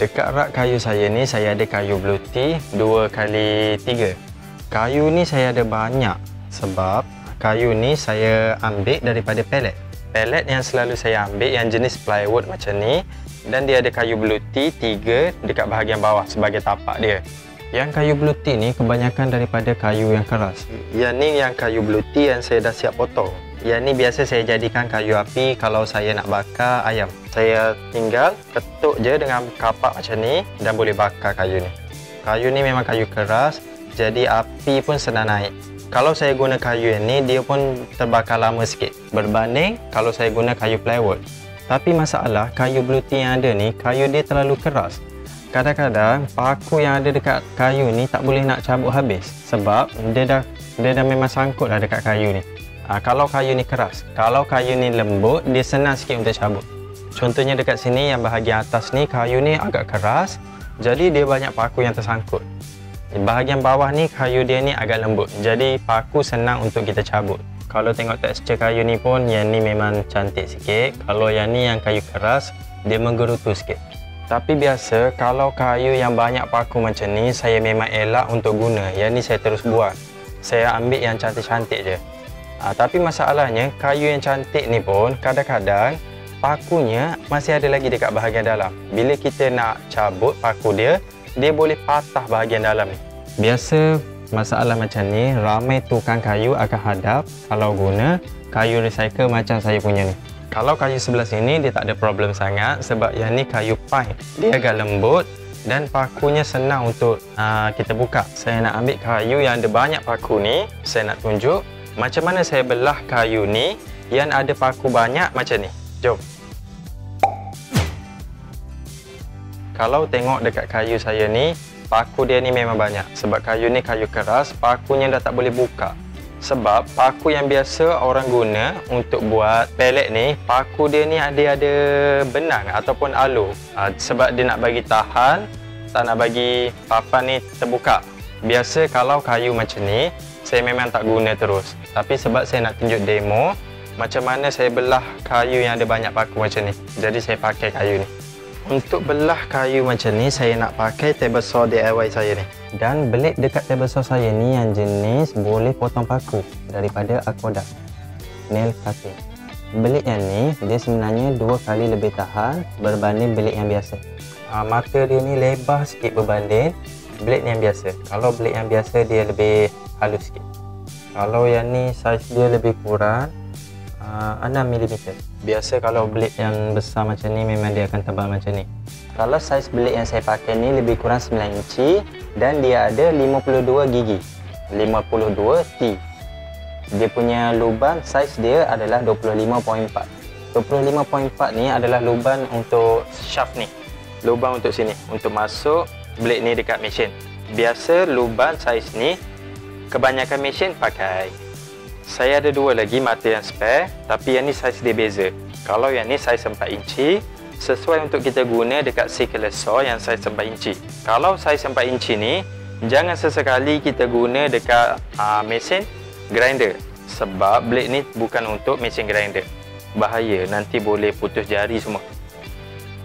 Dekat rak kayu saya ni, saya ada kayu blue tea 2 kali 3 Kayu ni saya ada banyak sebab kayu ni saya ambil daripada pellet. Pellet yang selalu saya ambil yang jenis plywood macam ni dan dia ada kayu blue tea 3 dekat bahagian bawah sebagai tapak dia. Yang kayu blue tea ni kebanyakan daripada kayu yang keras. Yang ni yang kayu blue tea yang saya dah siap potong. Yang ni biasa saya jadikan kayu api kalau saya nak bakar ayam. Saya tinggal ketuk je dengan kapak macam ni dan boleh bakar kayu ni. Kayu ni memang kayu keras jadi api pun senang naik. Kalau saya guna kayu yang ni, dia pun terbakar lama sikit berbanding kalau saya guna kayu plywood. Tapi masalah kayu blue tea yang ada ni, kayu dia terlalu keras. Kadang-kadang paku yang ada dekat kayu ni tak boleh nak cabut habis sebab dia dah dia dah memang sangkut lah dekat kayu ni. Ha, kalau kayu ni keras, kalau kayu ni lembut, dia senang sikit untuk cabut. Contohnya dekat sini yang bahagian atas ni kayu ni agak keras, jadi dia banyak paku yang tersangkut. Bahagian bawah ni kayu dia ni agak lembut. Jadi paku senang untuk kita cabut. Kalau tengok tekstur kayu ni pun yang ni memang cantik sikit. Kalau yang ni yang kayu keras, dia menggerutu sikit. Tapi biasa kalau kayu yang banyak paku macam ni, saya memang elak untuk guna. Yang ni saya terus buat. Saya ambil yang cantik-cantik je. Ha, tapi masalahnya kayu yang cantik ni pun kadang-kadang pakunya masih ada lagi dekat bahagian dalam. Bila kita nak cabut paku dia, dia boleh patah bahagian dalam ni. Biasa masalah macam ni, ramai tukang kayu akan hadap kalau guna kayu recycle macam saya punya ni. Kalau kayu sebelah sini, dia tak ada problem sangat sebab yang ni kayu pine. Dia agak lembut dan pakunya senang untuk uh, kita buka. Saya nak ambil kayu yang ada banyak paku ni, saya nak tunjuk macam mana saya belah kayu ni yang ada paku banyak macam ni. Jom. Kalau tengok dekat kayu saya ni paku dia ni memang banyak. Sebab kayu ni kayu keras pakunya dah tak boleh buka. Sebab paku yang biasa orang guna untuk buat pellet ni paku dia ni ada ada benang ataupun alu. Ha, sebab dia nak bagi tahan tak nak bagi papan ni terbuka. Biasa kalau kayu macam ni saya memang tak guna terus. Tapi sebab saya nak tunjuk demo macam mana saya belah kayu yang ada banyak paku macam ni. Jadi saya pakai kayu ni untuk belah kayu macam ni, saya nak pakai table saw DIY saya ni. Dan blade dekat table saw saya ni yang jenis boleh potong paku daripada Akoda. Nail cutting. Blade yang ni, dia sebenarnya dua kali lebih tahan berbanding blade yang biasa. Ha, mata dia ni lebar sikit berbanding blade yang biasa. Kalau blade yang biasa, dia lebih halus sikit. Kalau yang ni, saiz dia lebih kurang, 6mm ah, biasa kalau blade yang besar macam ni memang dia akan tebal macam ni. Kalau saiz blade yang saya pakai ni lebih kurang 9 inci dan dia ada 52 gigi. 52 T. Dia punya lubang saiz dia adalah 25.4 25.4 ni adalah lubang untuk shaft ni. Lubang untuk sini untuk masuk blade ni dekat mesin. Biasa lubang saiz ni kebanyakan mesin pakai saya ada dua lagi mata yang spare tapi yang ni saiz dia beza. Kalau yang ni saiz 4 inci sesuai untuk kita guna dekat circular saw yang saiz 4 inci. Kalau saiz 4 inci ni jangan sesekali kita guna dekat uh, mesin grinder. Sebab blade ni bukan untuk mesin grinder. Bahaya nanti boleh putus jari semua.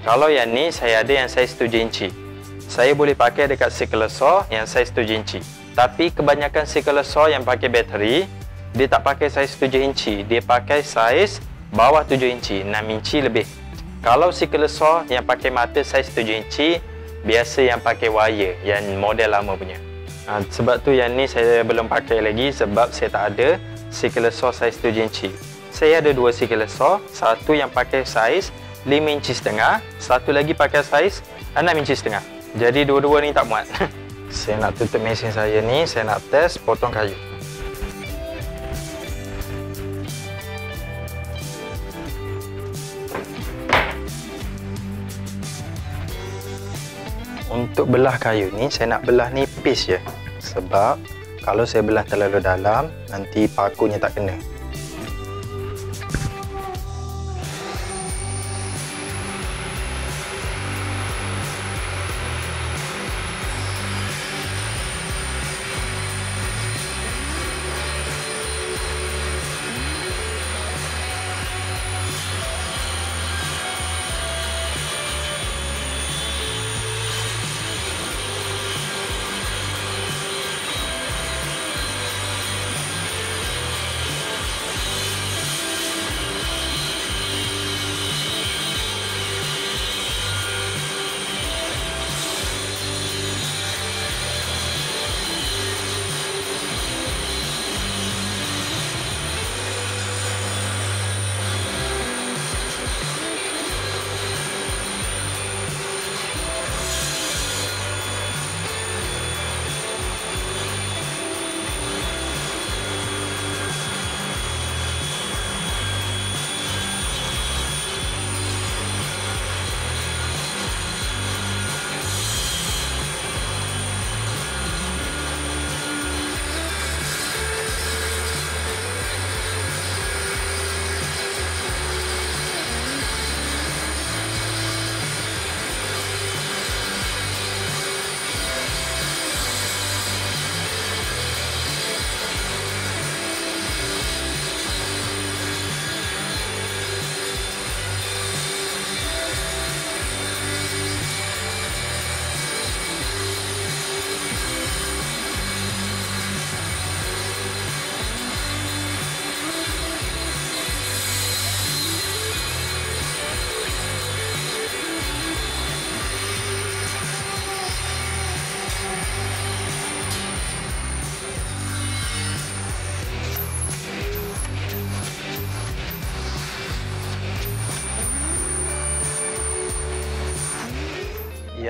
Kalau yang ni saya ada yang saiz 7 inci. Saya boleh pakai dekat circular saw yang saiz 7 inci. Tapi kebanyakan circular saw yang pakai bateri dia tak pakai saiz 7 inci. Dia pakai saiz bawah 7 inci 6 inci lebih. Kalau circular saw yang pakai mata saiz 7 inci biasa yang pakai wire yang model lama punya. Ha, sebab tu yang ni saya belum pakai lagi sebab saya tak ada circular saw saiz 7 inci. Saya ada dua circular saw satu yang pakai saiz 5 inci setengah satu lagi pakai saiz 6 inci setengah. Jadi dua-dua ni tak muat. Saya nak tutup mesin saya ni saya nak test potong kayu untuk belah kayu ni saya nak belah nipis je. Sebab kalau saya belah terlalu dalam nanti pakunya tak kena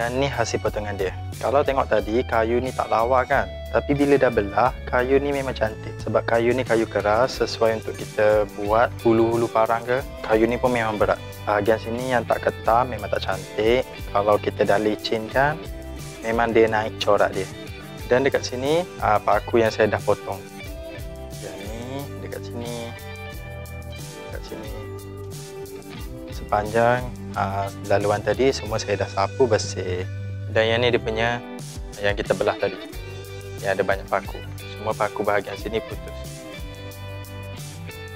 Yang ni hasil potongan dia. Kalau tengok tadi, kayu ni tak lawa kan? Tapi bila dah belah, kayu ni memang cantik. Sebab kayu ni kayu keras sesuai untuk kita buat hulu-hulu parang ke. Kayu ni pun memang berat. Bahagian sini yang tak ketam memang tak cantik. Kalau kita dah licin kan, memang dia naik corak dia. Dan dekat sini, paku yang saya dah potong. Yang ni, dekat sini. Dekat sini. Sepanjang uh, laluan tadi, semua saya dah sapu bersih. Dan yang ni dia punya yang kita belah tadi yang ada banyak paku. Semua paku bahagian sini putus.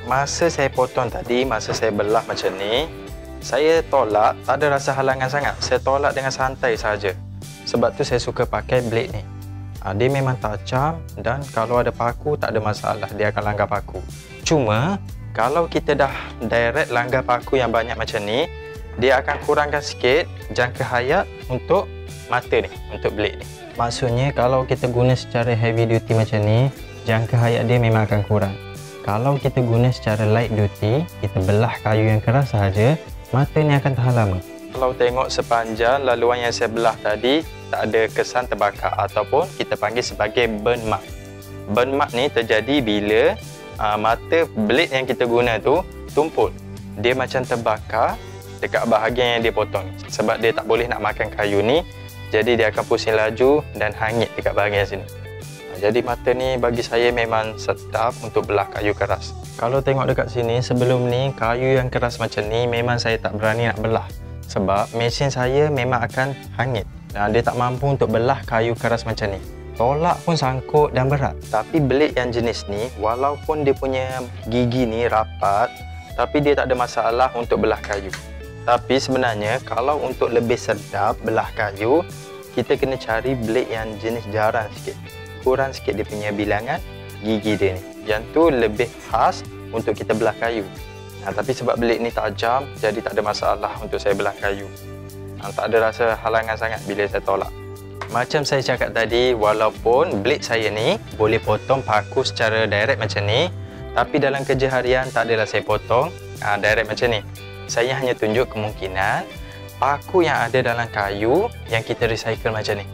Masa saya potong tadi, masa saya belah macam ni, saya tolak, tak ada rasa halangan sangat. Saya tolak dengan santai saja. Sebab tu saya suka pakai blade ni. Ha, dia memang tajam dan kalau ada paku tak ada masalah, dia akan langgar paku. Cuma, kalau kita dah direct langgar paku yang banyak macam ni, dia akan kurangkan sikit jangka hayat untuk mata ni, untuk blade ni. Maksudnya kalau kita guna secara heavy duty macam ni, jangka hayat dia memang akan kurang. Kalau kita guna secara light duty, kita belah kayu yang keras sahaja, mata ni akan tahan lama. Kalau tengok sepanjang laluan yang saya belah tadi, tak ada kesan terbakar ataupun kita panggil sebagai burn mark. Burn mark ni terjadi bila uh, mata blade yang kita guna tu tumpul. Dia macam terbakar dekat bahagian yang dia potong. Sebab dia tak boleh nak makan kayu ni, jadi dia akan pusing laju dan hangit dekat bahagian sini. Ha, jadi mata ni bagi saya memang sedap untuk belah kayu keras. Kalau tengok dekat sini sebelum ni kayu yang keras macam ni memang saya tak berani nak belah. Sebab mesin saya memang akan hangit. Dan dia tak mampu untuk belah kayu keras macam ni tolak pun sangkut dan berat tapi blade yang jenis ni walaupun dia punya gigi ni rapat tapi dia tak ada masalah untuk belah kayu tapi sebenarnya kalau untuk lebih sedap belah kayu, kita kena cari blade yang jenis jarang sikit. Kurang sikit dia punya bilangan gigi dia ni. Yang tu lebih khas untuk kita belah kayu. Nah, tapi sebab blade ni tajam, jadi tak ada masalah untuk saya belah kayu. Nah, tak ada rasa halangan sangat bila saya tolak. Macam saya cakap tadi, walaupun blade saya ni boleh potong paku secara direct macam ni, tapi dalam kerja harian tak adalah saya potong uh, direct macam ni saya hanya tunjuk kemungkinan paku yang ada dalam kayu yang kita recycle macam ni.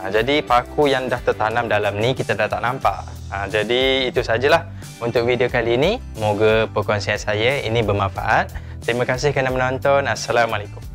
Ha, jadi paku yang dah tertanam dalam ni kita dah tak nampak. Ha, jadi itu sajalah untuk video kali ini. Moga perkongsian saya ini bermanfaat. Terima kasih kerana menonton. Assalamualaikum.